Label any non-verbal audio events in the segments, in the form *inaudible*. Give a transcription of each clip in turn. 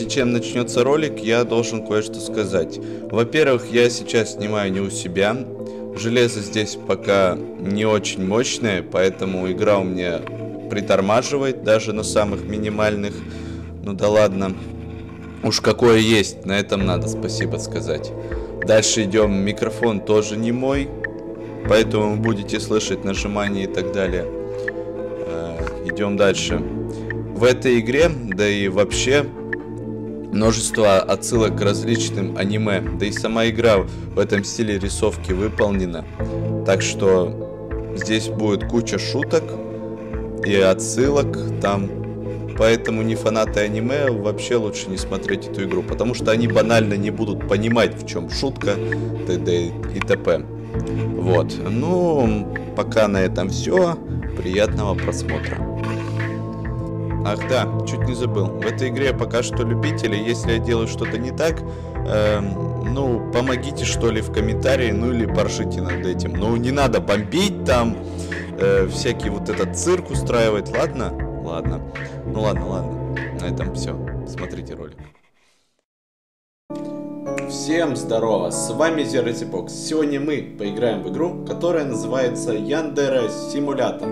Прежде чем начнется ролик, я должен кое-что сказать. Во-первых, я сейчас снимаю не у себя. Железо здесь пока не очень мощное, поэтому игра у меня притормаживает даже на самых минимальных. Ну да ладно. Уж какое есть, на этом надо спасибо сказать. Дальше идем, микрофон тоже не мой, поэтому вы будете слышать нажимание и так далее. Э, идем дальше. В этой игре, да и вообще, множество отсылок к различным аниме, да и сама игра в этом стиле рисовки выполнена. Так что здесь будет куча шуток и отсылок там Поэтому не фанаты аниме вообще лучше не смотреть эту игру, потому что они банально не будут понимать, в чем шутка, т.д. и т.п. Вот. Ну, пока на этом все. Приятного просмотра. Ах да, чуть не забыл. В этой игре пока что любители. Если я делаю что-то не так, э, ну, помогите что ли в комментарии, ну или поржите над этим. Ну, не надо бомбить там, э, всякий вот этот цирк устраивать, ладно? Ладно. Ну ладно, ладно. На этом все. Смотрите ролик. Всем здорово, с вами Zerotipok. Сегодня мы поиграем в игру, которая называется Яндера Симулятор.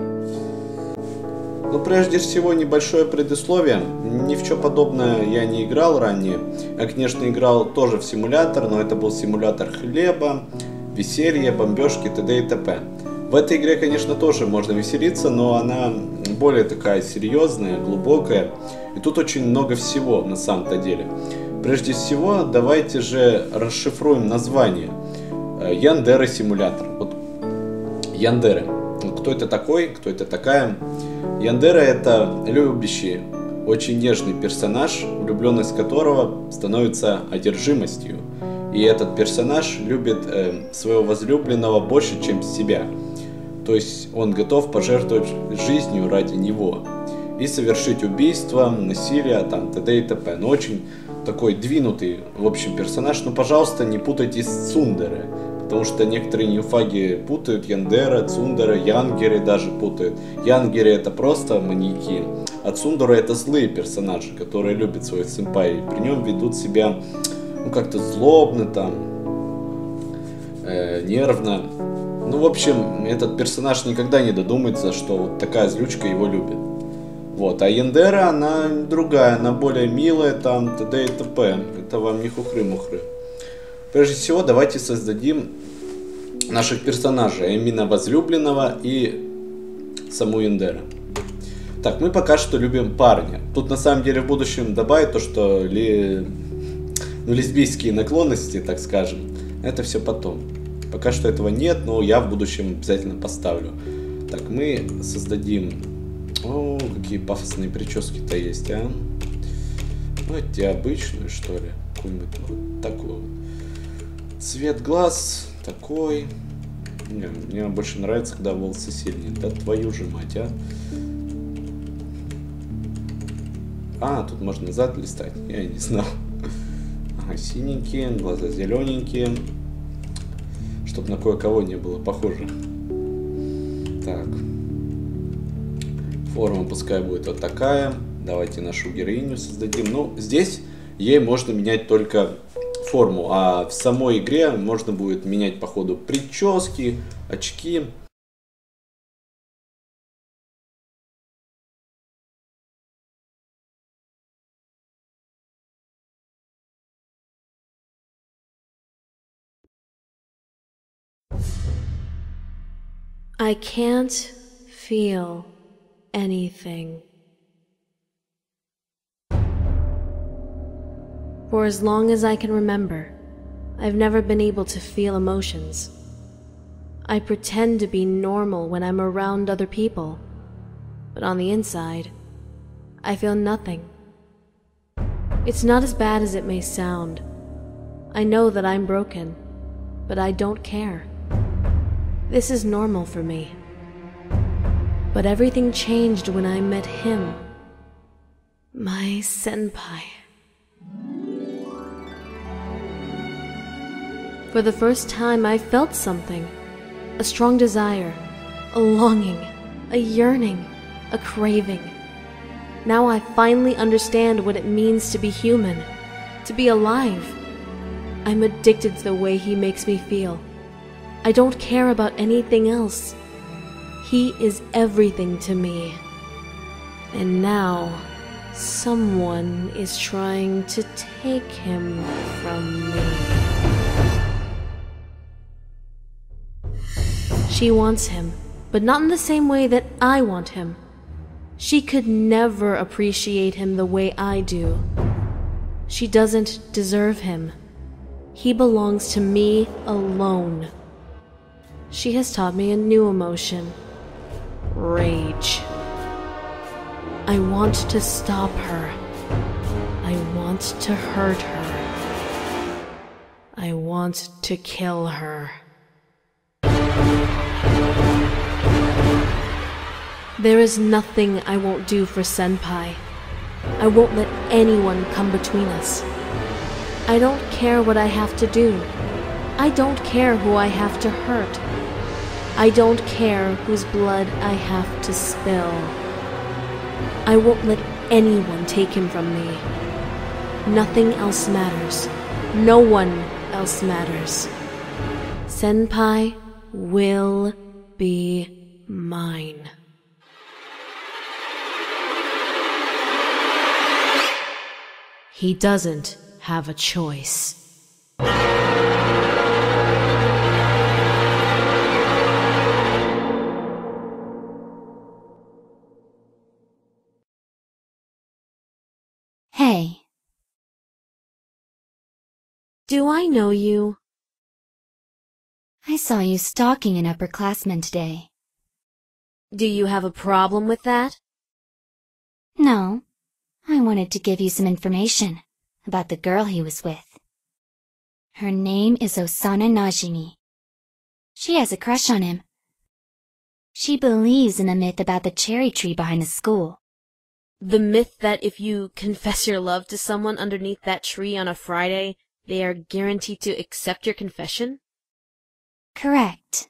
Но прежде всего небольшое предисловие. Ни в что подобное я не играл ранее. Я, конечно, играл тоже в симулятор, но это был симулятор хлеба, веселья, бомбежки, т.д. и т.п. В этой игре, конечно, тоже можно веселиться, но она более такая серьезная, глубокая. И тут очень много всего на самом-то деле. Прежде всего, давайте же расшифруем название. Э, Яндера симулятор. Вот Яндеры. Кто это такой, кто это такая? Яндера это любящий, очень нежный персонаж, влюбленность которого становится одержимостью. И этот персонаж любит э, своего возлюбленного больше, чем себя. То есть он готов пожертвовать жизнью ради него и совершить убийство, насилие, там, т.д. и т.п. Но очень такой двинутый, в общем, персонаж. Но, пожалуйста, не путайте с Цундеры, потому что некоторые ньюфаги путают Яндера, Цундера, Янгеры даже путают. Янгеры это просто маньяки, а Цундеры это злые персонажи, которые любят свой сэмпай, и при нем ведут себя ну как-то злобно там, э, нервно. Ну, в общем, этот персонаж никогда не додумается, что вот такая злючка его любит. Вот, а Яндера, она другая, она более милая, там, т.д. и т.п. Это вам не хухры-мухры. Прежде всего, давайте создадим наших персонажей, а именно возлюбленного и саму Яндера. Так, мы пока что любим парня. Тут на самом деле в будущем добавить то, что ли... ну, лесбийские наклонности, так скажем, это все потом. Пока что этого нет, но я в будущем обязательно поставлю. Так, мы создадим... О, какие пафосные прически-то есть, а? Ну, эти обычные, что ли? Какой-нибудь вот такой вот. Цвет глаз такой. Не, мне больше нравится, когда волосы сильнее. Да твою же мать, а? А, тут можно назад листать. Я не знал. Ага, синенькие, глаза зелененькие чтобы на кое-кого не было похоже. Так. Форма пускай будет вот такая. Давайте нашу героиню создадим. Ну, здесь ей можно менять только форму, а в самой игре можно будет менять по ходу прически, очки. I can't feel anything. For as long as I can remember, I've never been able to feel emotions. I pretend to be normal when I'm around other people, but on the inside, I feel nothing. It's not as bad as it may sound. I know that I'm broken, but I don't care. This is normal for me. But everything changed when I met him. My senpai. For the first time, I felt something a strong desire, a longing, a yearning, a craving. Now I finally understand what it means to be human, to be alive. I'm addicted to the way he makes me feel. I don't care about anything else. He is everything to me. And now, someone is trying to take him from me. She wants him, but not in the same way that I want him. She could never appreciate him the way I do. She doesn't deserve him. He belongs to me alone. She has taught me a new emotion rage. I want to stop her. I want to hurt her. I want to kill her. There is nothing I won't do for Senpai. I won't let anyone come between us. I don't care what I have to do. I don't care who I have to hurt. I don't care whose blood I have to spill. I won't let anyone take him from me. Nothing else matters. No one else matters. Senpai will be mine. He doesn't have a choice. Hey, Do I know you? I saw you stalking an upperclassman today. Do you have a problem with that? No, I wanted to give you some information about the girl he was with. Her name is Osana Najimi. She has a crush on him. She believes in the myth about the cherry tree behind the school. The myth that if you confess your love to someone underneath that tree on a Friday, they are guaranteed to accept your confession? Correct.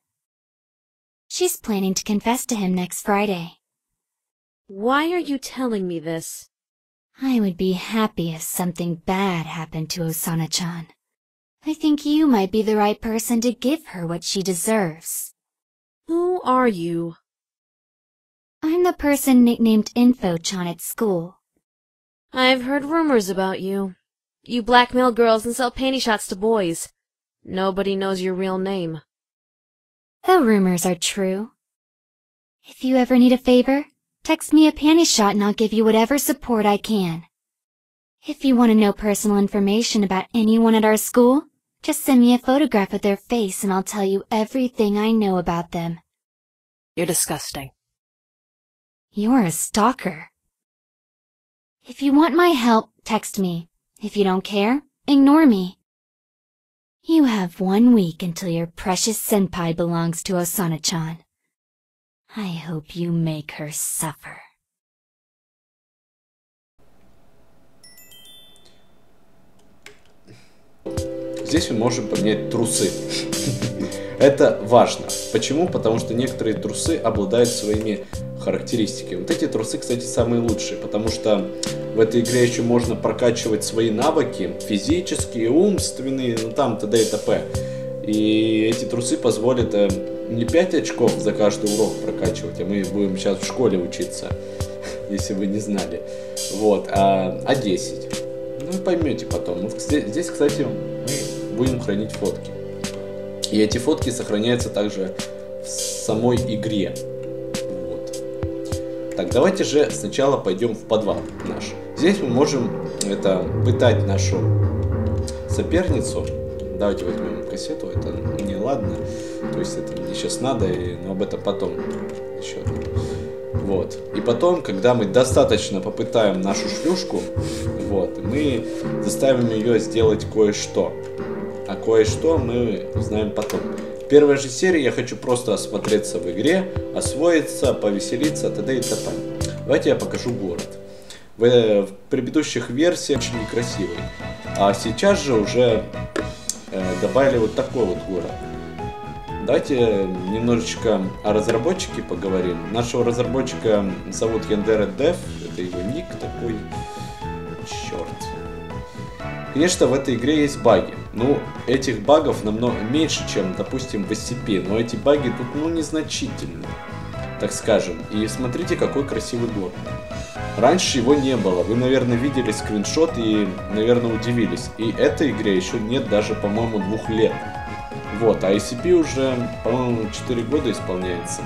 She's planning to confess to him next Friday. Why are you telling me this? I would be happy if something bad happened to Osana-chan. I think you might be the right person to give her what she deserves. Who are you? I'm the person nicknamed Info-chan at school. I've heard rumors about you. You blackmail girls and sell panty shots to boys. Nobody knows your real name. The rumors are true. If you ever need a favor, text me a panty shot and I'll give you whatever support I can. If you want to know personal information about anyone at our school, just send me a photograph of their face and I'll tell you everything I know about them. You're disgusting. You're a stalker. If you want my help, text me. If you don't care, ignore me. You have one week until your precious senpai belongs to Osana-chan. I hope you make her suffer. Здесь мы можем поменять трусы. Это важно. Почему? Потому что некоторые трусы обладают своими характеристиками. Вот эти трусы, кстати, самые лучшие, потому что в этой игре еще можно прокачивать свои навыки, физические, умственные, ну там т.д. и т.п. И эти трусы позволят э, не 5 очков за каждый урок прокачивать, а мы будем сейчас в школе учиться, *laughs* если вы не знали. Вот, а, а 10. Ну, поймете потом. Вот здесь, кстати, мы будем хранить фотки. И эти фотки сохраняются также в самой игре. Вот. Так, давайте же сначала пойдем в подвал наш. Здесь мы можем это пытать нашу соперницу. Давайте возьмем кассету, это не ладно. То есть это мне сейчас надо, и, но об этом потом еще. Вот. И потом, когда мы достаточно попытаем нашу шлюшку, вот, мы заставим ее сделать кое-что. А кое-что мы узнаем потом. В первой же серии я хочу просто осмотреться в игре, освоиться, повеселиться, т.д. и т.п. Давайте я покажу город. В, э, в предыдущих версиях очень некрасивый. А сейчас же уже э, добавили вот такой вот город. Давайте немножечко о разработчике поговорим. Нашего разработчика зовут Яндера Dev, это его ник такой. Черт. Конечно, в этой игре есть баги. Ну, этих багов намного меньше, чем, допустим, в SCP. Но эти баги тут, ну, незначительны, так скажем. И смотрите, какой красивый город. Раньше его не было. Вы, наверное, видели скриншот и, наверное, удивились. И этой игре еще нет даже, по-моему, двух лет. Вот, а ICP уже, по-моему, 4 года исполняется.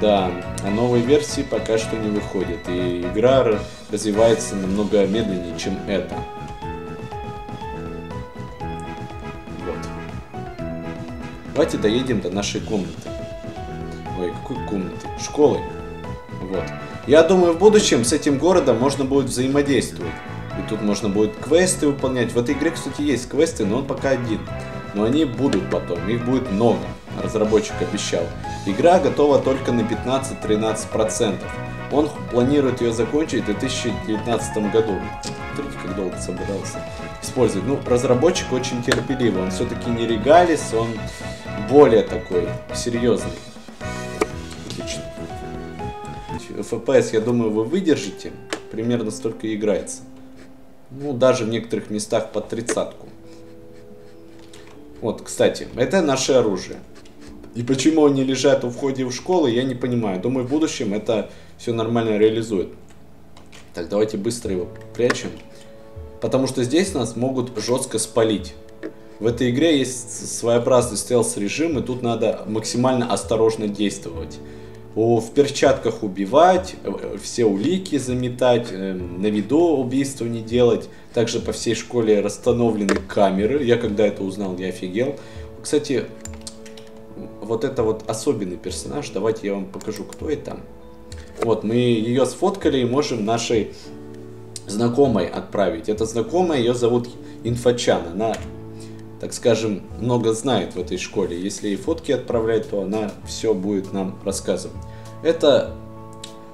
Да, а новой версии пока что не выходит, и игра развивается намного медленнее, чем это. Вот. Давайте доедем до нашей комнаты. Ой, какой комнаты? Школы. Вот. Я думаю, в будущем с этим городом можно будет взаимодействовать. И тут можно будет квесты выполнять. В этой игре, кстати, есть квесты, но он пока один. Но они будут потом, их будет много. Разработчик обещал. Игра готова только на 15-13%. Он планирует ее закончить в 2019 году. Смотрите, как долго собирался использовать. Ну, разработчик очень терпеливый. Он все-таки не регалис, он более такой серьезный. Отлично. FPS, я думаю, вы выдержите. Примерно столько играется. Ну, даже в некоторых местах под тридцатку. Вот, кстати, это наше оружие. И почему они лежат у входа в школу, я не понимаю. Думаю, в будущем это все нормально реализует. Так, давайте быстро его прячем. Потому что здесь нас могут жестко спалить. В этой игре есть своеобразный стелс-режим, и тут надо максимально осторожно действовать. В перчатках убивать, э, все улики заметать, э, на виду убийства не делать. Также по всей школе расстановлены камеры. Я когда это узнал, я офигел. Кстати, вот это вот особенный персонаж. Давайте я вам покажу, кто это. Вот, мы ее сфоткали и можем нашей знакомой отправить. Эта знакомая, ее зовут Инфачан. Она, так скажем, много знает в этой школе. Если ей фотки отправлять, то она все будет нам рассказывать. Это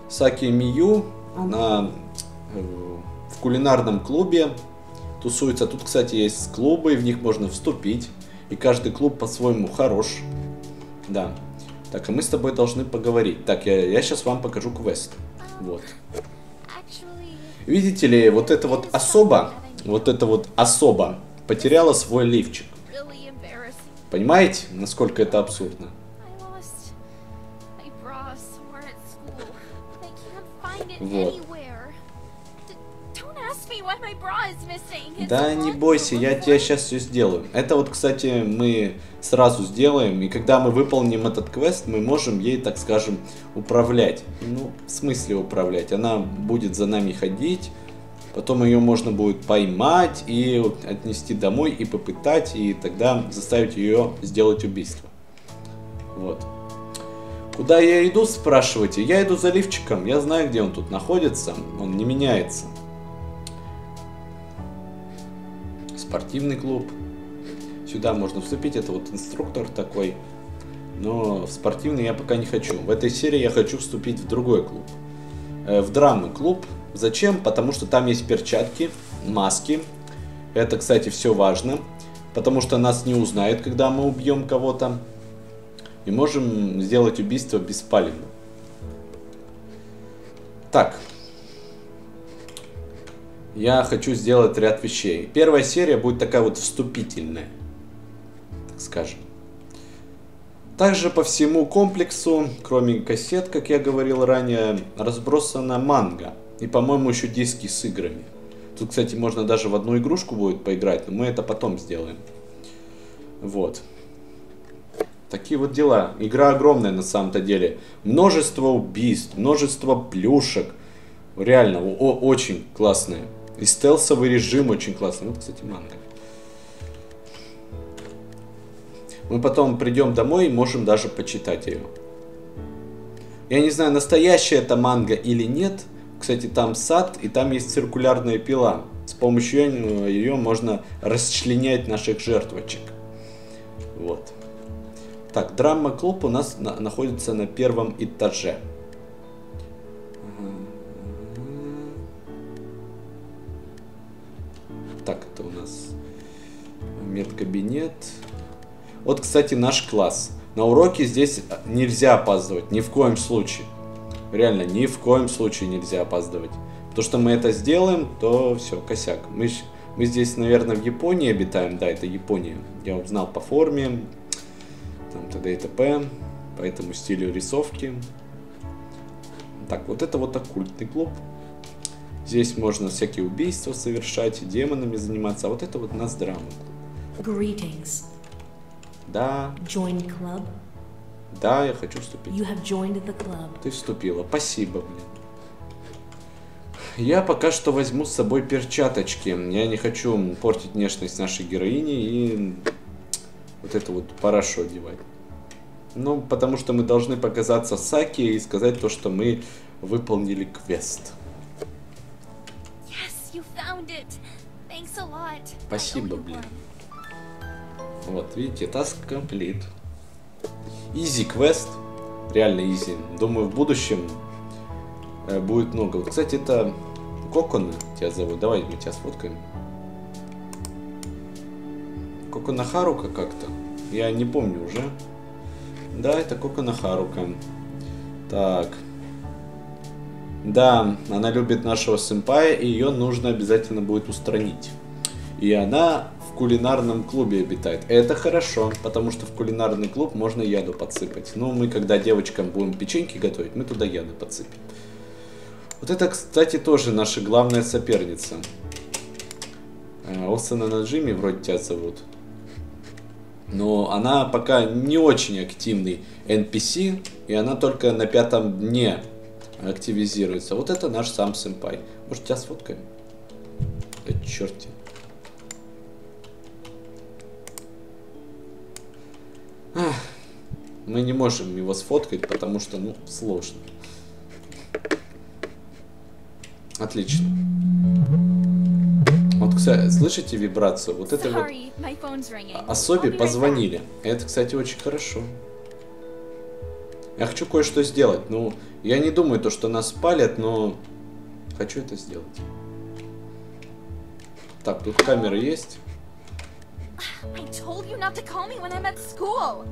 Саки Мию. Она э, в кулинарном клубе тусуется. Тут, кстати, есть клубы, в них можно вступить. И каждый клуб по-своему хорош. Да. Так, а мы с тобой должны поговорить. Так, я, я сейчас вам покажу квест. Вот. Видите ли, вот это вот особа, вот это вот особа потеряла свой лифчик. Понимаете, насколько это абсурдно? Вот. Да не бойся, я тебе сейчас все сделаю. Это вот, кстати, мы сразу сделаем, и когда мы выполним этот квест, мы можем ей, так скажем, управлять. Ну, в смысле управлять? Она будет за нами ходить, потом ее можно будет поймать и отнести домой и попытать, и тогда заставить ее сделать убийство. Вот. Куда я иду, спрашиваете? Я иду за лифчиком, я знаю, где он тут находится, он не меняется. спортивный клуб. Сюда можно вступить, это вот инструктор такой. Но в спортивный я пока не хочу. В этой серии я хочу вступить в другой клуб. Э, в драмный клуб. Зачем? Потому что там есть перчатки, маски. Это, кстати, все важно. Потому что нас не узнают, когда мы убьем кого-то. И можем сделать убийство беспалевно. Так, я хочу сделать ряд вещей. Первая серия будет такая вот вступительная, так скажем. Также по всему комплексу, кроме кассет, как я говорил ранее, разбросана манга. И, по-моему, еще диски с играми. Тут, кстати, можно даже в одну игрушку будет поиграть, но мы это потом сделаем. Вот. Такие вот дела. Игра огромная на самом-то деле. Множество убийств, множество плюшек. Реально, о очень классная. И стелсовый режим очень классный. Вот, кстати, манга. Мы потом придем домой и можем даже почитать ее. Я не знаю, настоящая это манга или нет. Кстати, там сад, и там есть циркулярная пила. С помощью ее можно расчленять наших жертвочек. Вот. Так, драма-клуб у нас на, находится на первом этаже. Так, это у нас медкабинет. Вот, кстати, наш класс. На уроке здесь нельзя опаздывать, ни в коем случае. Реально, ни в коем случае нельзя опаздывать. То, что мы это сделаем, то все, косяк. Мы, мы здесь, наверное, в Японии обитаем. Да, это Япония. Я узнал по форме, там т.д. и т.п. По этому стилю рисовки. Так, вот это вот оккультный клуб. Здесь можно всякие убийства совершать, демонами заниматься. А вот это вот нас драма. Greetings. Да, Join club? Да, я хочу вступить. You have joined the club. Ты вступила. Спасибо, блин. Я пока что возьму с собой перчаточки. Я не хочу портить внешность нашей героини и вот это вот парашу одевать. Ну, потому что мы должны показаться Саки и сказать то, что мы выполнили квест. Yes, you found it. Thanks a lot. Спасибо, блин. Вот, видите, task complete. Изи квест. Реально изи. Думаю, в будущем э, будет много. Вот, кстати, это Кокон тебя зовут. Давай мы тебя сфоткаем. Кокона Харука как-то. Я не помню уже. Да, это Кокона Харука. Так. Да, она любит нашего сэмпая, и ее нужно обязательно будет устранить. И она кулинарном клубе обитает. Это хорошо, потому что в кулинарный клуб можно яду подсыпать. Ну, мы когда девочкам будем печеньки готовить, мы туда яды подсыпем. Вот это, кстати, тоже наша главная соперница. Э, Осана Наджими вроде тебя зовут. Но она пока не очень активный NPC, и она только на пятом дне активизируется. Вот это наш сам сэмпай. Может, тебя сфоткаем? Да черти. Ах, Мы не можем его сфоткать, потому что, ну, сложно. Отлично. Вот, кстати, слышите вибрацию? Вот это вот особе right позвонили. Это, кстати, очень хорошо. Я хочу кое-что сделать. Ну, я не думаю, то, что нас палят, но хочу это сделать. Так, тут камеры есть. I told you not to call me when I'm at school.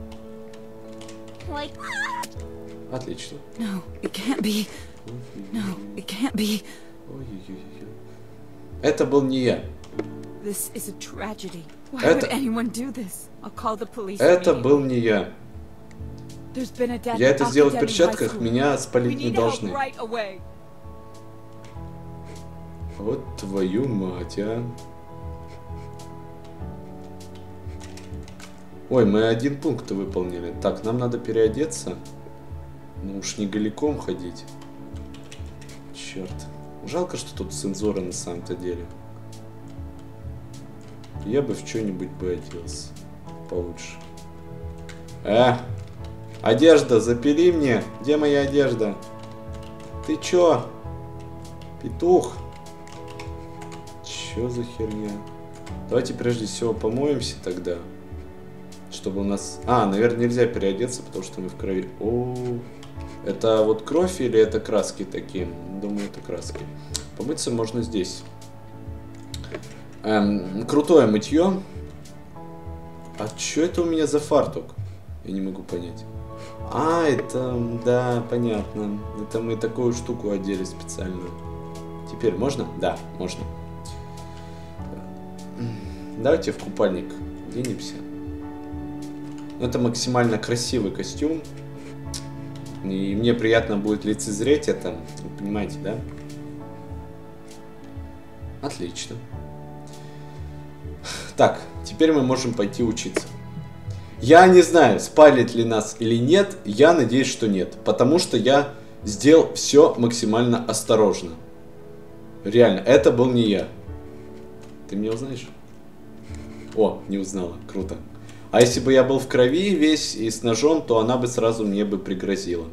Like, Отлично. No, it can't be. No, it can't be. Ой-ой-ой. Это был не я. This is a tragedy. Why Это- would anyone do this? I'll call the police. Это был не я. There's been a death Я это сделал в перчатках, меня We спалить не должны. right away. Вот твою мать, а. Ой, мы один пункт выполнили. Так, нам надо переодеться. Ну уж не голиком ходить. Черт. Жалко, что тут цензура на самом-то деле. Я бы в что-нибудь бы оделся. Получше. Э! Одежда, запили мне! Где моя одежда? Ты чё? Петух? Чё за херня? Давайте прежде всего помоемся тогда. Чтобы у нас... А, наверное, нельзя переодеться, потому что мы в крови. О, это вот кровь или это краски такие? Думаю, это краски. Помыться можно здесь. Эм, крутое мытье. А что это у меня за фартук? Я не могу понять. А, это, да, понятно. Это мы такую штуку одели специальную. Теперь можно? Да, можно. Давайте в купальник денемся. Ну, Это максимально красивый костюм. И мне приятно будет лицезреть это. Вы понимаете, да? Отлично. Так, теперь мы можем пойти учиться. Я не знаю, спалит ли нас или нет. Я надеюсь, что нет. Потому что я сделал все максимально осторожно. Реально, это был не я. Ты меня узнаешь? О, не узнала. Круто. А если бы я был в крови весь и с ножом, то она бы сразу мне бы пригрозила.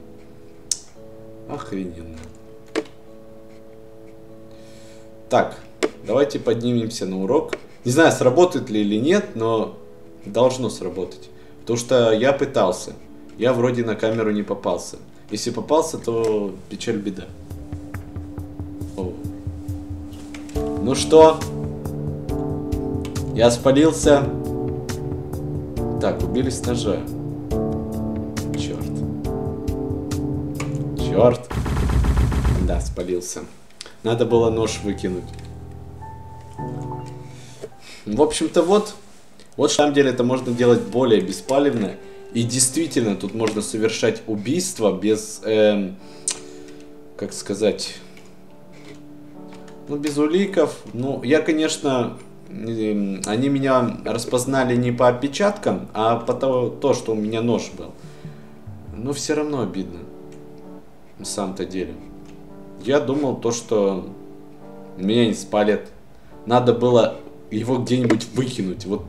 Охрененно. Так, давайте поднимемся на урок. Не знаю, сработает ли или нет, но должно сработать. Потому что я пытался. Я вроде на камеру не попался. Если попался, то печаль беда. О. Ну что? Я спалился. Так, убили с ножа. Черт. Черт. Да, спалился. Надо было нож выкинуть. В общем-то, вот. Вот, на самом деле, это можно делать более беспалевно. И действительно, тут можно совершать убийство без, эм, как сказать, ну, без уликов. Ну, я, конечно, они меня распознали не по отпечаткам, а по то, то что у меня нож был. Но все равно обидно. На самом-то деле. Я думал то, что меня не спалят. Надо было его где-нибудь выкинуть. Вот.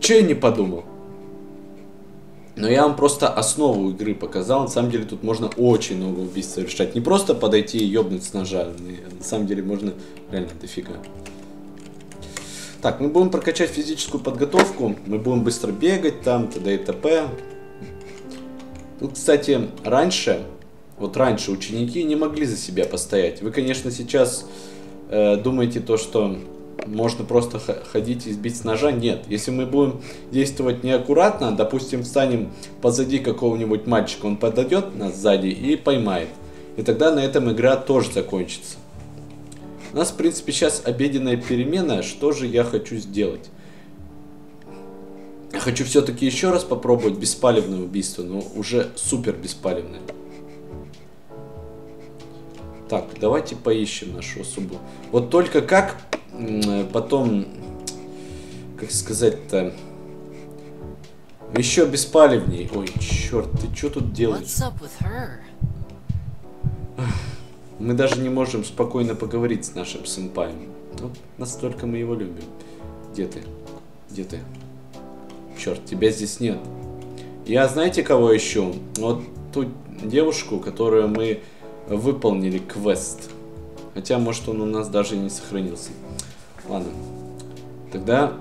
Че я не подумал? Но я вам просто основу игры показал. На самом деле тут можно очень много убийств совершать. Не просто подойти и ёбнуть с ножа. На самом деле можно реально дофига. Так, мы будем прокачать физическую подготовку. Мы будем быстро бегать там, т.д. и т.п. Тут, кстати, раньше, вот раньше ученики не могли за себя постоять. Вы, конечно, сейчас э, думаете то, что можно просто ходить и сбить с ножа. Нет, если мы будем действовать неаккуратно, допустим, встанем позади какого-нибудь мальчика, он подойдет нас сзади и поймает. И тогда на этом игра тоже закончится. У нас, в принципе, сейчас обеденная перемена. Что же я хочу сделать? Я хочу все-таки еще раз попробовать беспалевное убийство, но уже супер беспалевное. Так, давайте поищем нашу особу. Вот только как потом, как сказать-то, еще беспалевней. Ой, черт, ты что тут делаешь? Мы даже не можем спокойно поговорить с нашим сэмпаем. Вот настолько мы его любим. Где ты? Где ты? Черт, тебя здесь нет. Я знаете, кого ищу? Вот ту девушку, которую мы выполнили квест. Хотя, может, он у нас даже не сохранился. Ладно. Тогда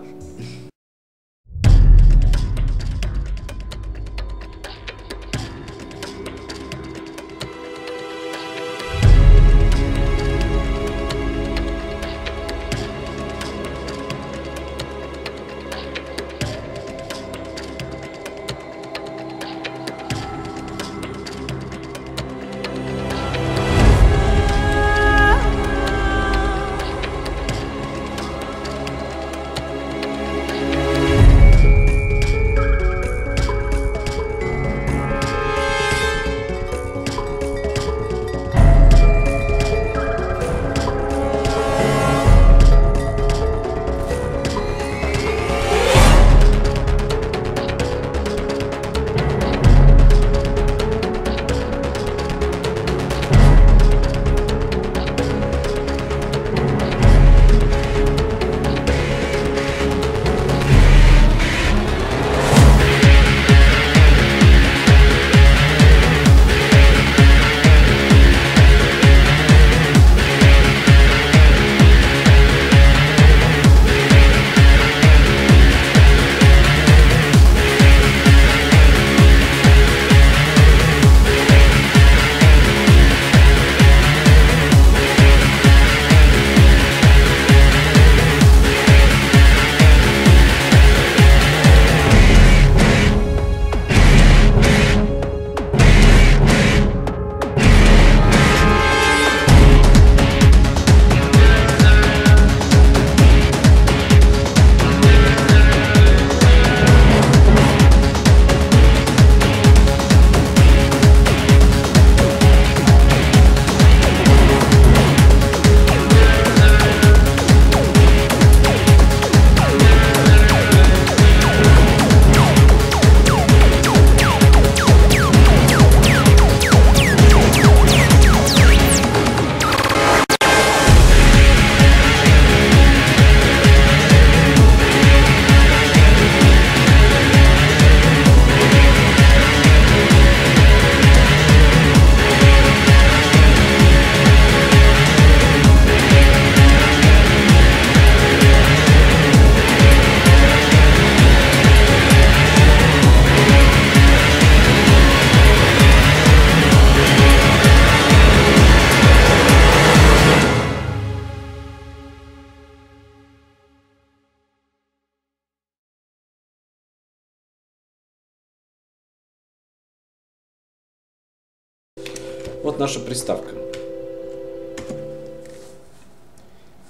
Вот наша приставка.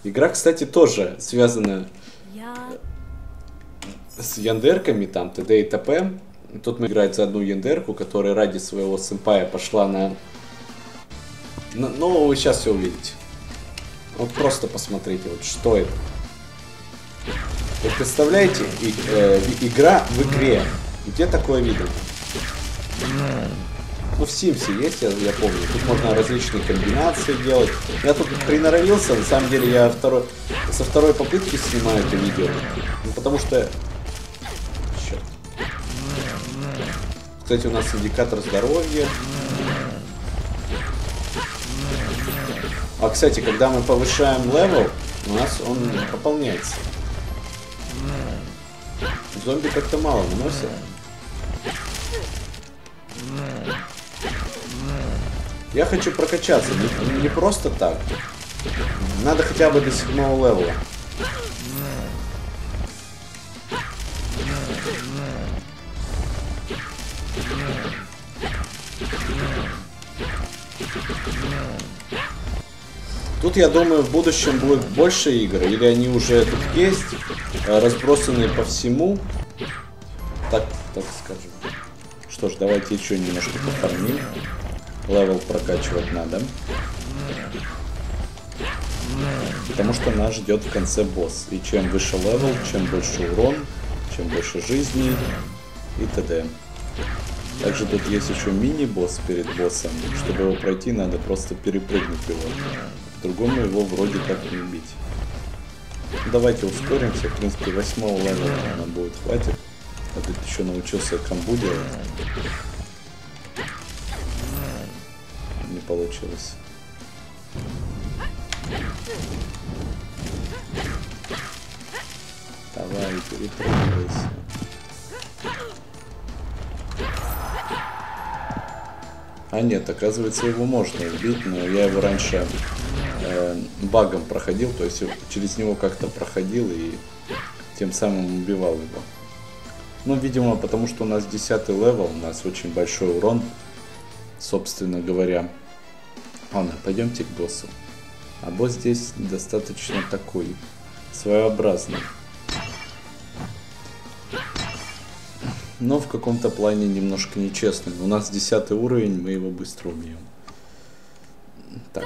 Игра, кстати, тоже связана с яндерками, там, т.д. и т.п. Тут мы играем за одну яндерку, которая ради своего сэмпая пошла на... на... Ну, вы сейчас все увидите. Вот просто посмотрите, вот что это. Вы представляете, и, э, игра в игре. Где такое видно? Ну, в Симсе есть, я, я помню. Тут можно различные комбинации делать. Я тут приноровился, на самом деле я второй, со второй попытки снимаю это видео. Ну, потому что... Черт. Кстати, у нас индикатор здоровья. А, кстати, когда мы повышаем level, у нас он пополняется. Зомби как-то мало наносят. Я хочу прокачаться, не, не просто так. Надо хотя бы до седьмого левела. Тут, я думаю, в будущем будет больше игр, или они уже тут есть, э, разбросанные по всему. Так, так скажем. Что ж, давайте еще немножко пофармим. Level прокачивать надо. Потому что нас ждет в конце босс. И чем выше level, чем больше урон, чем больше жизни и т.д. Также тут есть еще мини-босс перед боссом. Чтобы его пройти, надо просто перепрыгнуть его. Другому его вроде как не убить. Давайте ускоримся. В принципе, восьмого левела нам будет хватит. А тут еще научился комбу делать. Не получилось. Давай, перепрыгивайся. А нет, оказывается, его можно убить, но я его раньше э, багом проходил, то есть через него как-то проходил и тем самым убивал его. Ну, видимо, потому что у нас 10 level, у нас очень большой урон, собственно говоря. Ладно, пойдемте к боссу. А босс здесь достаточно такой, своеобразный. Но в каком-то плане немножко нечестный. У нас 10 уровень, мы его быстро убьем. Так.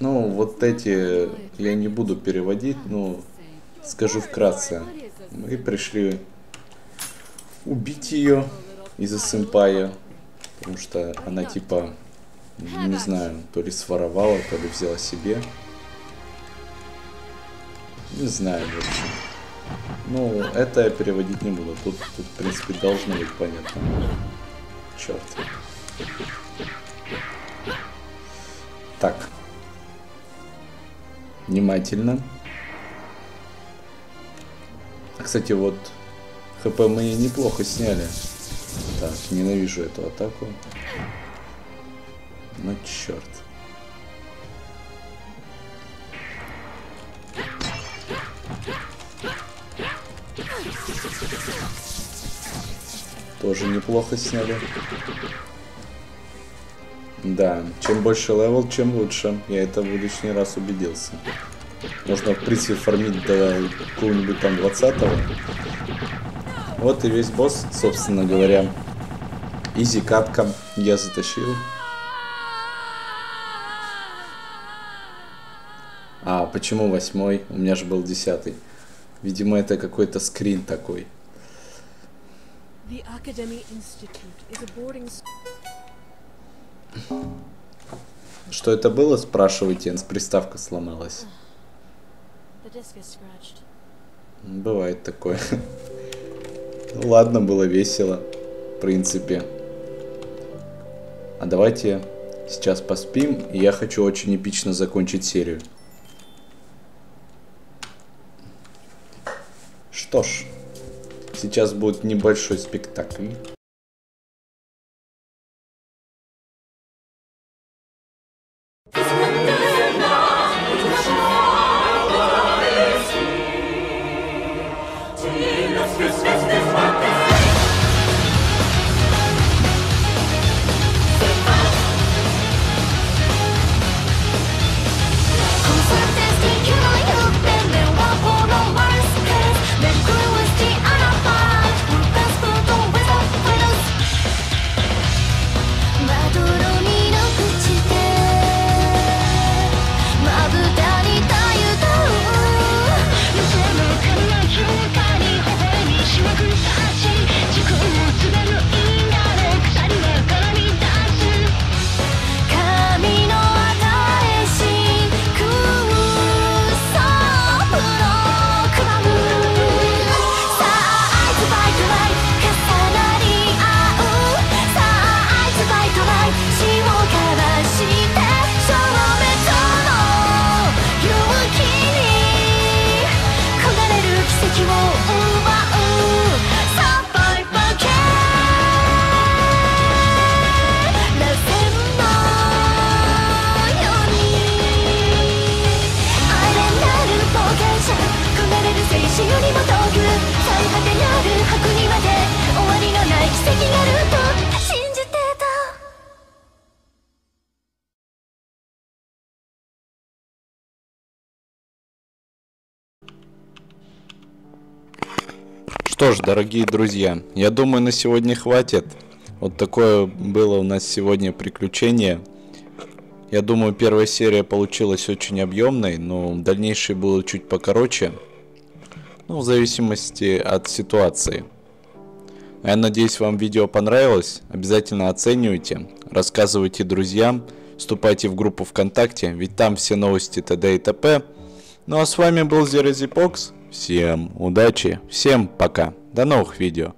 Ну, вот эти я не буду переводить, но скажу вкратце. Мы пришли убить ее из-за сэмпая, потому что она типа, не знаю, то ли своровала, то ли взяла себе. Не знаю, в общем. Ну, это я переводить не буду. Тут, тут в принципе, должно быть понятно. Черт. Так. Внимательно. Кстати, вот ХП мы неплохо сняли. Так, ненавижу эту атаку. Ну черт. Тоже неплохо сняли. Да, чем больше level, чем лучше. Я это в лишний раз убедился. Можно, в принципе, фармить до какого-нибудь там 20 -го. Вот и весь босс, собственно говоря. Easy катка я затащил. А, почему восьмой? У меня же был десятый. Видимо, это какой-то скрин такой. Что это было, спрашиваете? Приставка сломалась. Бывает такое. Ладно, было весело. В принципе. А давайте сейчас поспим. И я хочу очень эпично закончить серию. Что ж, сейчас будет небольшой спектакль. Ж, дорогие друзья, я думаю, на сегодня хватит. Вот такое было у нас сегодня приключение. Я думаю, первая серия получилась очень объемной, но дальнейшие будут чуть покороче. Ну, в зависимости от ситуации. Я надеюсь, вам видео понравилось. Обязательно оценивайте, рассказывайте друзьям, вступайте в группу ВКонтакте, ведь там все новости т.д. и т.п. Ну а с вами был Зерезипокс. Всем удачи, всем пока. До новых видео.